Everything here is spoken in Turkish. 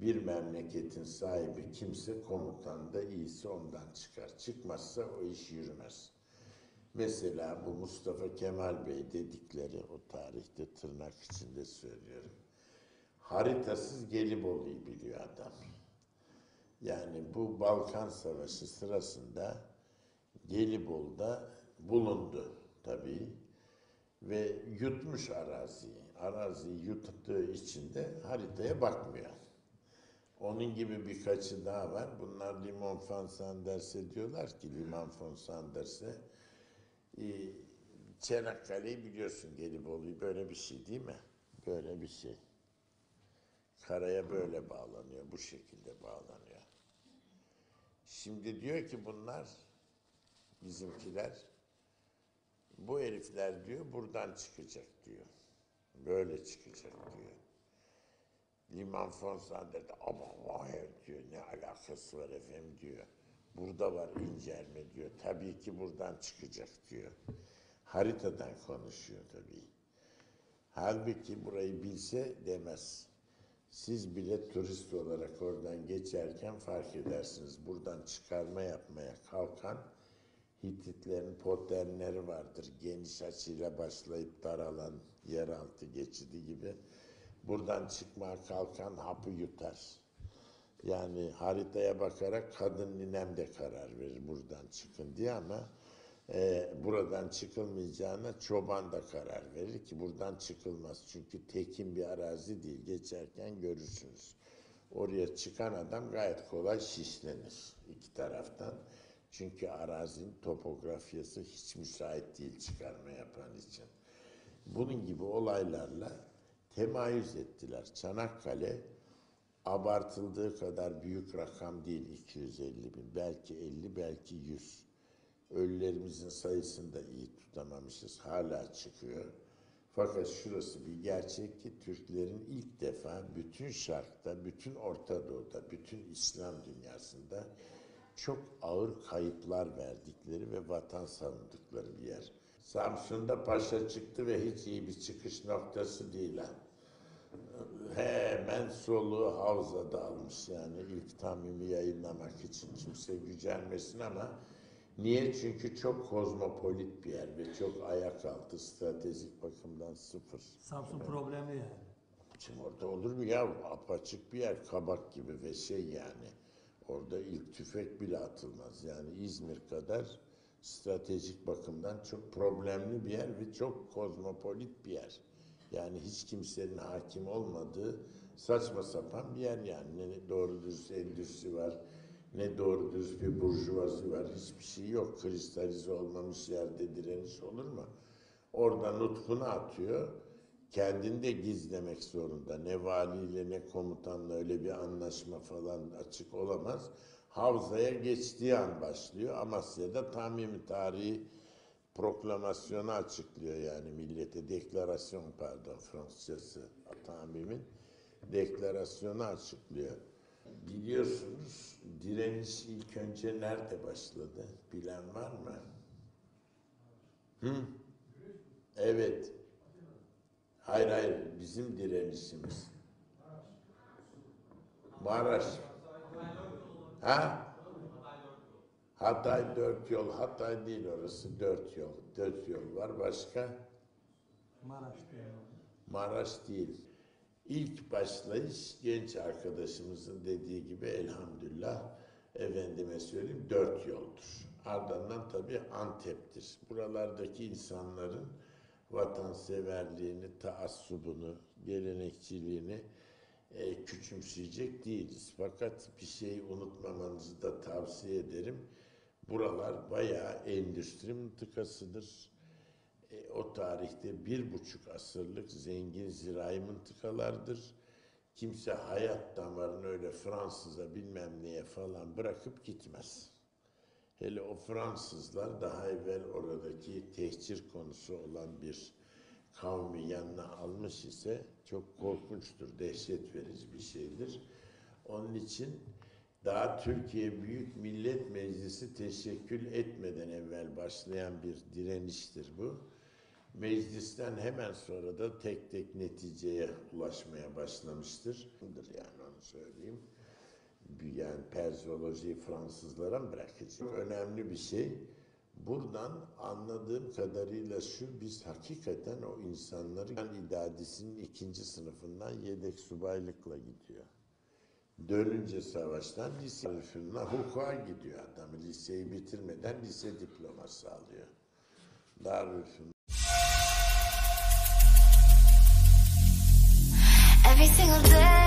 Bir memleketin sahibi kimse komutan da iyisi ondan çıkar. Çıkmazsa o iş yürümez. Mesela bu Mustafa Kemal Bey dedikleri o tarihte tırnak içinde söylüyorum. Haritasız Gelibolu'yu biliyor adam. Yani bu Balkan Savaşı sırasında Gelibolu'da bulundu tabii ve yutmuş araziyi. Araziyi yuttuğu için de haritaya bakmıyor. Onun gibi birkaçı daha var. Bunlar Limon von Sanders'e diyorlar ki Limon von Sanders'e e, Çanakkale'yi biliyorsun Gelibolu'yu böyle bir şey değil mi? Böyle bir şey. Karaya böyle bağlanıyor, bu şekilde bağlanıyor. Şimdi diyor ki bunlar bizimkiler bu herifler diyor buradan çıkacak diyor. Böyle çıkacak diyor. Liman Fonsan'da da ama hayır diyor ne alakası var efendim diyor. Burada var incelme diyor. Tabii ki buradan çıkacak diyor. Haritadan konuşuyor tabii. Halbuki burayı bilse demez. Siz bile turist olarak oradan geçerken fark edersiniz. Buradan çıkarma yapmaya kalkan Hititlerin poternleri vardır. Geniş açıyla başlayıp daralan yeraltı geçidi gibi. Buradan çıkmaya kalkan hapı yutar. Yani haritaya bakarak kadın ninem de karar verir buradan çıkın diye ama e, buradan çıkılmayacağına çoban da karar verir ki buradan çıkılmaz. Çünkü tekin bir arazi değil. Geçerken görürsünüz. Oraya çıkan adam gayet kolay şişlenir iki taraftan. Çünkü arazinin topografyası hiç müsait değil çıkarma yapan için. Bunun gibi olaylarla temayüz ettiler. Çanakkale abartıldığı kadar büyük rakam değil 250 bin. Belki 50, belki 100. Ölülerimizin sayısını da iyi tutamamışız. Hala çıkıyor. Fakat şurası bir gerçek ki Türklerin ilk defa bütün Şark'ta, bütün Orta Doğu'da, bütün İslam dünyasında çok ağır kayıplar verdikleri ve vatan savundukları bir yer. Samsun'da paşa çıktı ve hiç iyi bir çıkış noktası değil ha. Hemen soluğu havzada almış yani ilk tamimi yayınlamak için kimse gücenmesin ama niye? Çünkü çok kozmopolit bir yer ve çok ayak altı stratejik bakımdan sıfır. Samsun problemli yani. Şimdi orada olur mu ya? Apaçık bir yer, kabak gibi ve şey yani. Orada ilk tüfek bile atılmaz. Yani İzmir kadar stratejik bakımdan çok problemli bir yer ve çok kozmopolit bir yer. Yani hiç kimsenin hakim olmadığı saçma sapan bir yer yani. Ne doğru düz endüstri var, ne doğru düz bir burjuvazi var. Hiçbir şey yok. Kristalize olmamış yerde direniş olur mu? Orada nutkunu atıyor. Kendini de gizlemek zorunda. Ne valiyle ne komutanla öyle bir anlaşma falan açık olamaz. Havzaya geçtiği an başlıyor. Amasya'da tamimi tarihi proklamasyonu açıklıyor yani millete. Deklarasyon pardon Fransızcası tamimin deklarasyonu açıklıyor. Biliyorsunuz direniş ilk önce nerede başladı? Bilen var mı? Hı? Evet. Hayır hayır bizim direnişimiz. Maraş. Ha? Hatay dört yol. Hatay değil orası dört yol. Dört yol var. Başka? Maraş diyor. Maraş değil. İlk başlayış genç arkadaşımızın dediği gibi elhamdülillah efendime söyleyeyim dört yoldur. Ardından tabii Antep'tir. Buralardaki insanların vatanseverliğini, taassubunu, gelenekçiliğini e, küçümseyecek değiliz. Fakat bir şeyi unutmamanızı da tavsiye ederim. Buralar bayağı endüstri mıntıkasıdır. E, o tarihte bir buçuk asırlık zengin zirai mıntıkalardır. Kimse hayat damarını öyle Fransız'a bilmem neye falan bırakıp gitmez. Hele o Fransızlar daha evvel oradaki tehcir konusu olan bir kavmi yanına almış ise çok korkunçtur, dehşet verici bir şeydir. Onun için daha Türkiye Büyük Millet Meclisi teşekkül etmeden evvel başlayan bir direniştir bu. Meclisten hemen sonra da tek tek neticeye ulaşmaya başlamıştır. Yani açıdan söyleyeyim. Yani perzolojiyi Fransızlara mı bırakacak? Önemli bir şey. Buradan anladığım kadarıyla şu, biz hakikaten o insanları yani idadisinin ikinci sınıfından yedek subaylıkla gidiyor. Dönünce savaştan lise sınıfına hukuka gidiyor adam. Liseyi bitirmeden lise diploması alıyor. Darülfünun Every single day